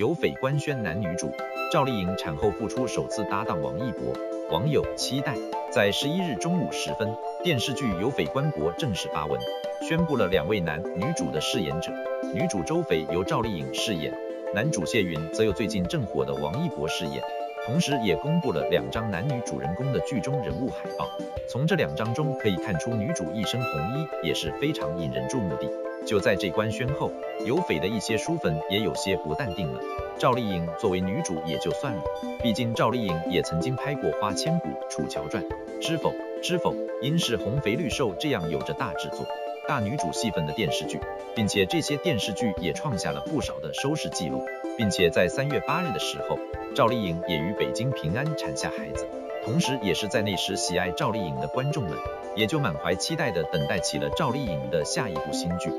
有匪官宣男女主，赵丽颖产后复出首次搭档王一博，网友期待。在十一日中午时分，电视剧《有匪官博》正式发文，宣布了两位男女主的饰演者，女主周翡由赵丽颖饰演，男主谢云则由最近正火的王一博饰演。同时，也公布了两张男女主人公的剧中人物海报。从这两张中可以看出，女主一身红衣也是非常引人注目的。就在这官宣后，有匪的一些书粉也有些不淡定了。赵丽颖作为女主也就算了，毕竟赵丽颖也曾经拍过《花千骨》《楚乔传》《知否知否》《应是红肥绿瘦》这样有着大制作、大女主戏份的电视剧，并且这些电视剧也创下了不少的收视记录。并且在三月八日的时候，赵丽颖也于北京平安产下孩子，同时也是在那时喜爱赵丽颖的观众们。也就满怀期待的等待起了赵丽颖的下一部新剧。